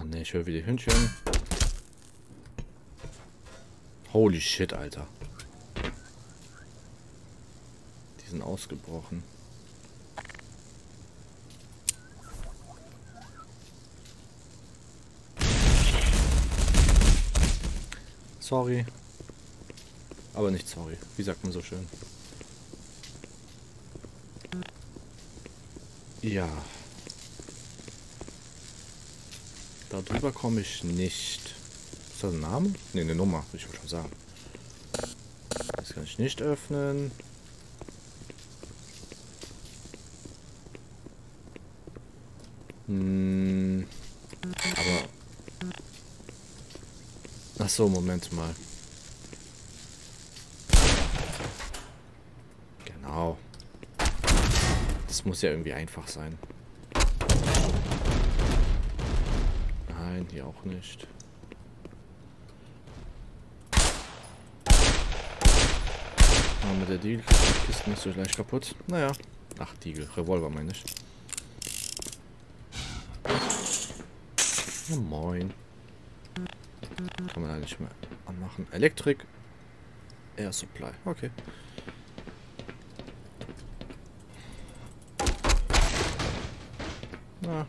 Oh ne, ich höre wieder Hündchen. Holy shit, Alter. Die sind ausgebrochen. Sorry. Aber nicht sorry. Wie sagt man so schön? Ja. Da drüber komme ich nicht. Ist das ein Name? Ne, eine Nummer, würde ich schon sagen. Das kann ich nicht öffnen. Hm, aber... Ach so, Moment mal. Genau. Das muss ja irgendwie einfach sein. Nein, hier auch nicht. Ah, mit der Deal Kiste nicht so leicht kaputt. Naja. Ach, Deagle. Revolver meine ich. Ja, moin. Kann man da nicht mehr anmachen. Elektrik. Air Supply. Okay. Na.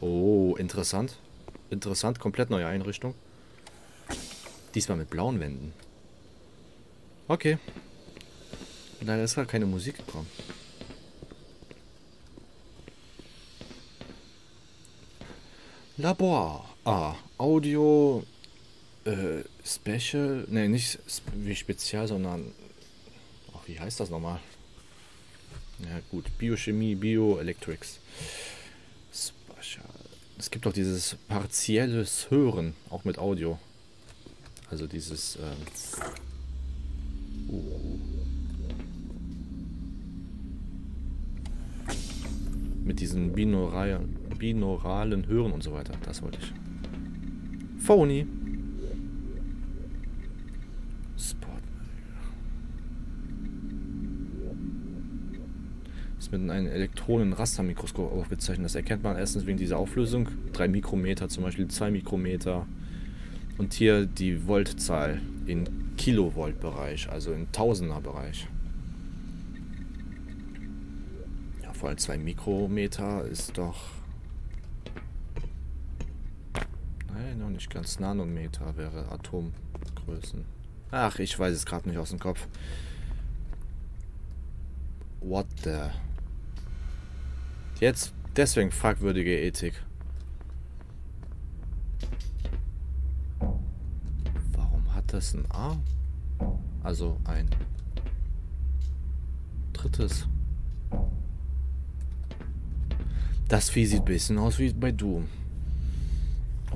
Oh, interessant. Interessant. Komplett neue Einrichtung. Diesmal mit blauen Wänden. Okay. Leider ist gar keine Musik gekommen. Labor. Ah, Audio. Äh, Special. Ne, nicht wie spezial, sondern. Ach, wie heißt das nochmal? Ja, gut. Biochemie, Bioelectrics. Es gibt auch dieses partielles Hören, auch mit Audio. Also dieses. Ähm uh. Mit diesen binauralen, binauralen Hören und so weiter. Das wollte ich. Phony. Spot. Ist mit einem Elektronenrastermikroskop aufgezeichnet. Das erkennt man erstens wegen dieser Auflösung. 3 Mikrometer zum Beispiel, 2 Mikrometer. Und hier die Voltzahl in Kilovolt-Bereich, also in Tausender-Bereich. Ja, vor allem 2 Mikrometer ist doch... Nein, noch nicht ganz. Nanometer wäre Atomgrößen. Ach, ich weiß es gerade nicht aus dem Kopf. What the... Jetzt deswegen fragwürdige Ethik. das ein A? Also ein drittes. Das Vieh sieht ein bisschen aus wie bei Doom.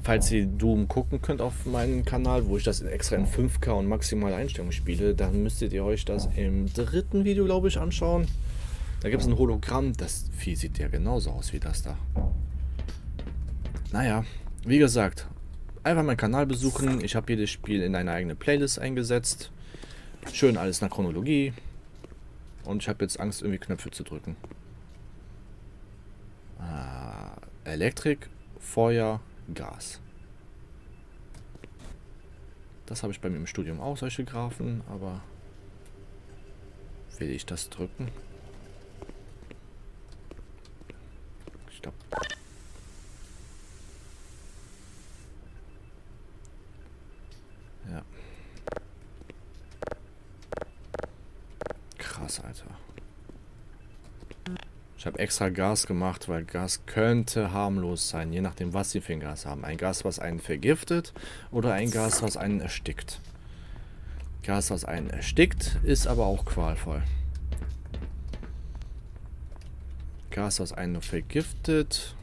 Falls ihr Doom gucken könnt auf meinem Kanal, wo ich das extra in 5K und maximal Einstellung spiele, dann müsstet ihr euch das im dritten Video, glaube ich, anschauen. Da gibt es ein Hologramm. Das Vieh sieht ja genauso aus wie das da. Naja, wie gesagt, einfach meinen Kanal besuchen. Ich habe jedes Spiel in eine eigene Playlist eingesetzt. Schön alles nach Chronologie. Und ich habe jetzt Angst, irgendwie Knöpfe zu drücken. Ah, Elektrik, Feuer, Gas. Das habe ich bei mir im Studium auch, solche Graphen, aber will ich das drücken? Ich glaube... Gas, Alter. Ich habe extra Gas gemacht, weil Gas könnte harmlos sein, je nachdem, was sie für ein Gas haben. Ein Gas, was einen vergiftet oder ein Gas, was einen erstickt. Gas, was einen erstickt, ist aber auch qualvoll. Gas, was einen vergiftet,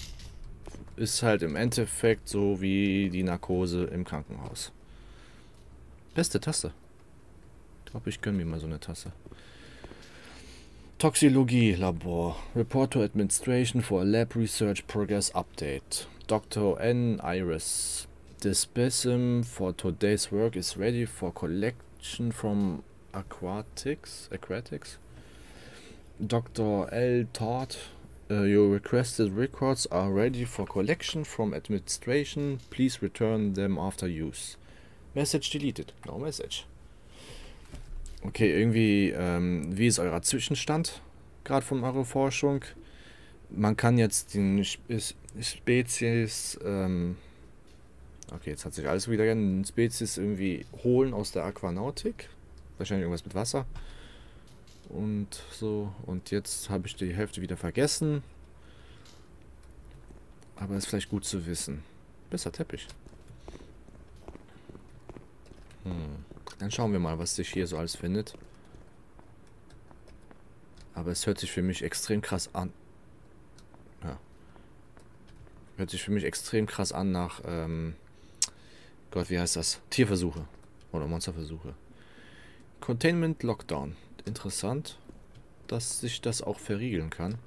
ist halt im Endeffekt so wie die Narkose im Krankenhaus. Beste Tasse. Ich glaube, ich gönne mir mal so eine Tasse. Toxologie Labor. Report to administration for a lab research progress update. Dr. N. Iris. The specimen for today's work is ready for collection from aquatics. Aquatics. Dr. L. Todd Uh, your requested records are ready for collection from administration. Please return them after use. Message deleted. No message. Okay, irgendwie, ähm, wie ist euer Zwischenstand gerade von eurer Forschung? Man kann jetzt den Spezies, ähm, okay, jetzt hat sich alles wieder gerne, Spezies irgendwie holen aus der Aquanautik. Wahrscheinlich irgendwas mit Wasser und so. Und jetzt habe ich die Hälfte wieder vergessen. Aber ist vielleicht gut zu wissen. Besser Teppich. Hm. Dann schauen wir mal, was sich hier so alles findet. Aber es hört sich für mich extrem krass an. Ja. Hört sich für mich extrem krass an nach, ähm Gott, wie heißt das? Tierversuche. Oder Monsterversuche. Containment Lockdown interessant, dass sich das auch verriegeln kann.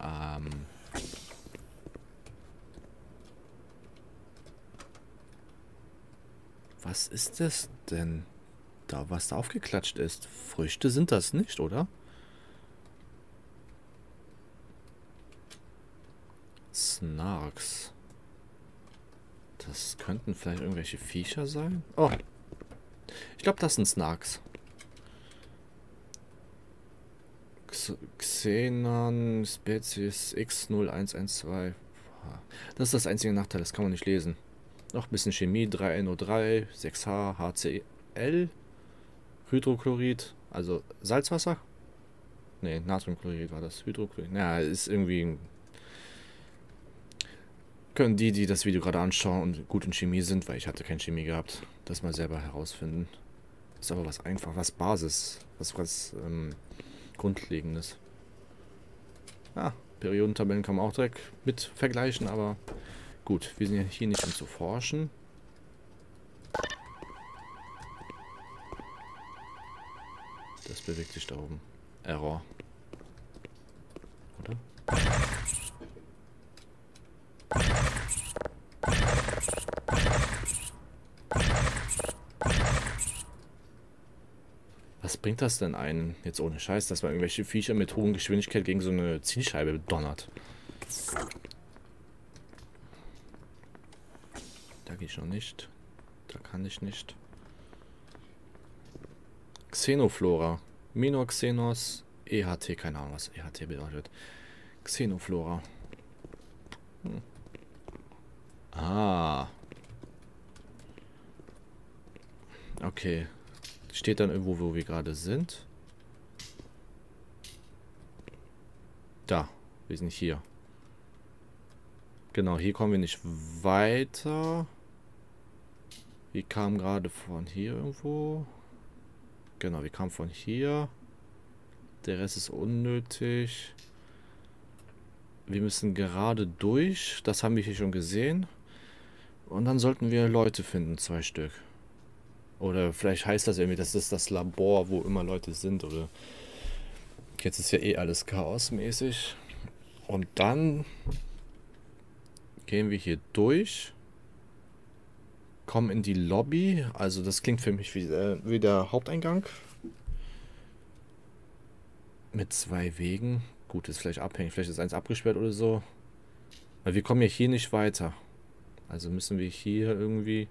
Ähm. Was ist das denn? Da, was da aufgeklatscht ist. Früchte sind das nicht, oder? Snarks. Das könnten vielleicht irgendwelche Viecher sein. Oh, ich glaube, das sind Snarks. Xenon Spezies X0112. Das ist das einzige Nachteil, das kann man nicht lesen. Noch ein bisschen Chemie, 3NO3, 6H, HCl, Hydrochlorid, also Salzwasser. Ne, Natriumchlorid war das. Hydrochlorid. Ja, ist irgendwie. Können die, die das Video gerade anschauen und gut in Chemie sind, weil ich hatte keine Chemie gehabt, das mal selber herausfinden. Ist aber was einfach, was Basis, was was ähm, Grundlegendes. Ah, Periodentabellen kann man auch direkt mit vergleichen, aber gut, wir sind ja hier nicht um zu forschen. Das bewegt sich da oben. Error. Oder? bringt das denn einen, jetzt ohne Scheiß, dass man irgendwelche Viecher mit hoher Geschwindigkeit gegen so eine Zielscheibe donnert? Da gehe ich noch nicht. Da kann ich nicht. Xenoflora. Minoxenos. EHT, keine Ahnung, was EHT bedeutet. Xenoflora. Hm. Ah. Okay. Steht dann irgendwo, wo wir gerade sind. Da. Wir sind hier. Genau, hier kommen wir nicht weiter. Wir kamen gerade von hier irgendwo. Genau, wir kamen von hier. Der Rest ist unnötig. Wir müssen gerade durch. Das haben wir hier schon gesehen. Und dann sollten wir Leute finden, zwei Stück. Oder vielleicht heißt das irgendwie, das ist das Labor, wo immer Leute sind. Oder jetzt ist ja eh alles chaosmäßig. Und dann gehen wir hier durch. Kommen in die Lobby. Also das klingt für mich wie, äh, wie der Haupteingang. Mit zwei Wegen. Gut, ist vielleicht abhängig. Vielleicht ist eins abgesperrt oder so. Weil wir kommen ja hier nicht weiter. Also müssen wir hier irgendwie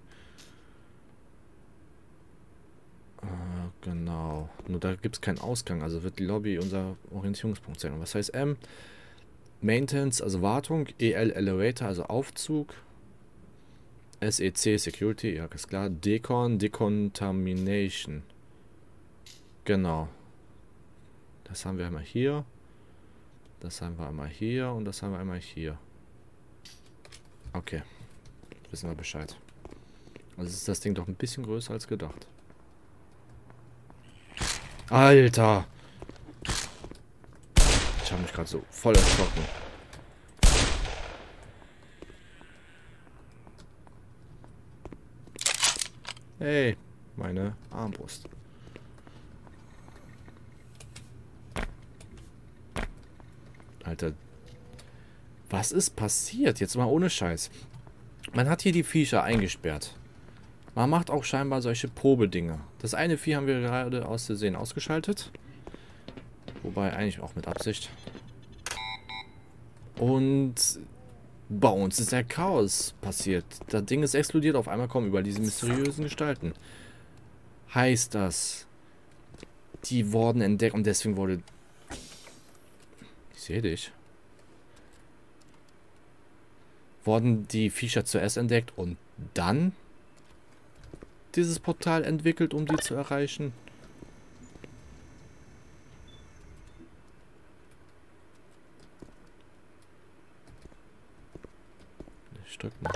Ah, genau. Nur da gibt es keinen Ausgang. Also wird die Lobby unser Orientierungspunkt sein. Und was heißt M? Maintenance, also Wartung. EL Elevator, also Aufzug. SEC Security, ja, ist klar. Decon, Decontamination. Genau. Das haben wir einmal hier. Das haben wir einmal hier und das haben wir einmal hier. Okay. Wissen wir Bescheid. Also ist das Ding doch ein bisschen größer als gedacht. Alter. Ich habe mich gerade so voll erschrocken. Hey, meine Armbrust. Alter. Was ist passiert? Jetzt mal ohne Scheiß. Man hat hier die Viecher eingesperrt. Man macht auch scheinbar solche Probedinger. Das eine Vieh haben wir gerade aus Versehen ausgeschaltet. Wo Wobei eigentlich auch mit Absicht. Und bei uns ist der Chaos passiert. Das Ding ist explodiert, auf einmal kommen über diese mysteriösen Gestalten. Heißt das, die wurden entdeckt und deswegen wurde... Ich sehe dich. Wurden die Viecher zuerst entdeckt und dann dieses Portal entwickelt, um die zu erreichen? Ich drück mal.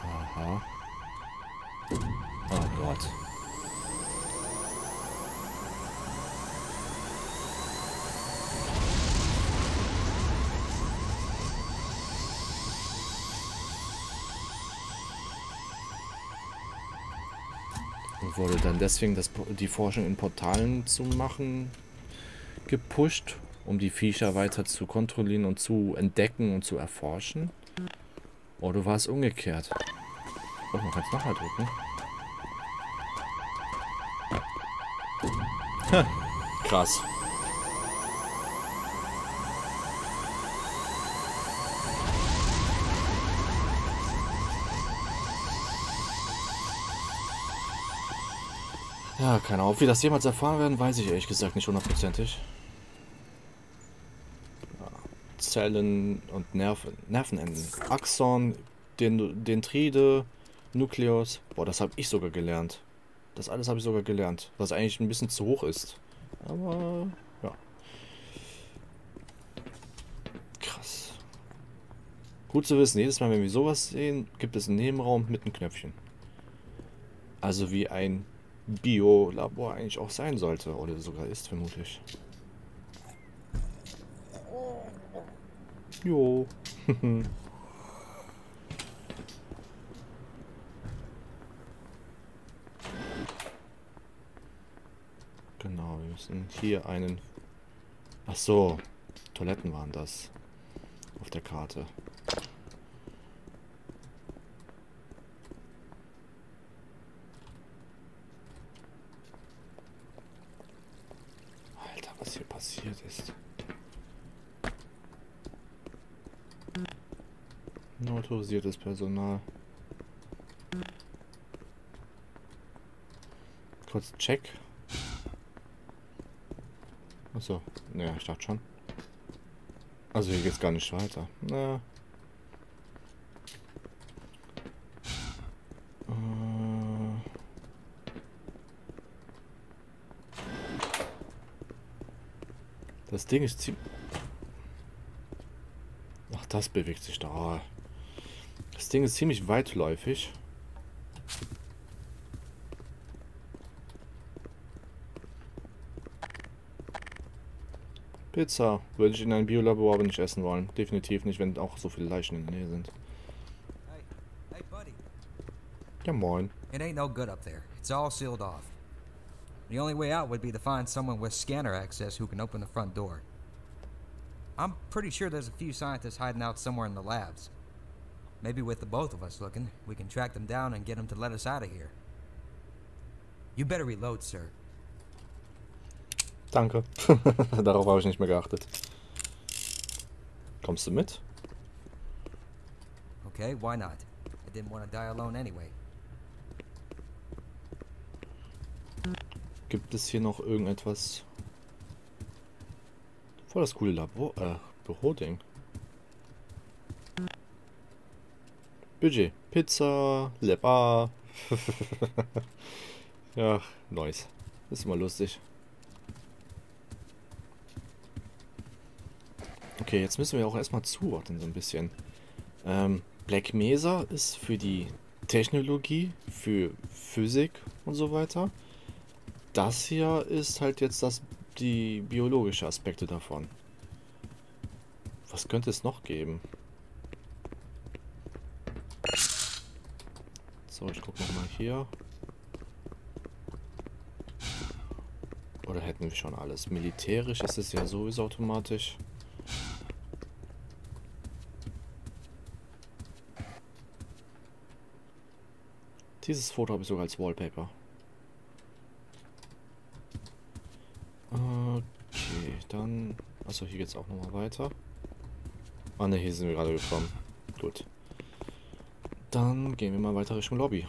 Aha. Oh Gott. Und wurde dann deswegen das, die Forschung in Portalen zu machen gepusht, um die Viecher weiter zu kontrollieren und zu entdecken und zu erforschen? Oder war es umgekehrt? Oh, man kann es nochmal drücken. Ha, krass. Ja, keine Ahnung. Ob wir das jemals erfahren werden, weiß ich ehrlich gesagt nicht hundertprozentig. Zellen und Nerven, Nervenenden. Axon, Den Dendride, Nukleus. Boah, das habe ich sogar gelernt. Das alles habe ich sogar gelernt. Was eigentlich ein bisschen zu hoch ist. Aber, ja. Krass. Gut zu wissen, jedes Mal, wenn wir sowas sehen, gibt es einen Nebenraum mit einem Knöpfchen. Also wie ein Biolabor eigentlich auch sein sollte. Oder sogar ist, vermutlich. Jo. genau, wir müssen hier einen... Ach so, Toiletten waren das. Auf der Karte. Alter, was hier passiert ist. Nur autorisiertes Personal. Kurz check. Achso, naja, ich dachte schon. Also hier geht's gar nicht weiter. Na. Äh. Das Ding ist ziemlich... Ach, das bewegt sich da. Das Ding ist ziemlich weitläufig. Pizza. Würde ich in einem Biolabor aber nicht essen wollen. Definitiv nicht, wenn auch so viele Leichen in der Nähe sind. Hey, hey, buddy. Ja, moin. It ain't no good up there. It's all sealed off. The only way out would be to find someone with scanner access who can open the front door. I'm pretty sure there's a few scientists hiding out somewhere in the labs. Maybe with the both of us looking, we can track them down and get them to let us out of here. You better reload, sir. Danke. Darauf habe ich nicht mehr geachtet. Kommst du mit? Okay, why not? I didn't want to die alone anyway. Gibt es hier noch irgendetwas? Voll das coole Labor, äh, Büroding. Budget. Pizza, Leber. ja, nice. Ist immer lustig. Okay, jetzt müssen wir auch erstmal zuordnen so ein bisschen. Ähm, Black Mesa ist für die Technologie, für Physik und so weiter. Das hier ist halt jetzt das, die biologische Aspekte davon. Was könnte es noch geben? So, ich gucke nochmal hier. Oder hätten wir schon alles? Militärisch ist es ja sowieso automatisch. Dieses Foto habe ich sogar als Wallpaper. Okay, dann... Achso, hier geht es auch nochmal weiter. Ah ne, hier sind wir gerade gekommen. Gut. Dann gehen wir mal weiter Richtung Lobby.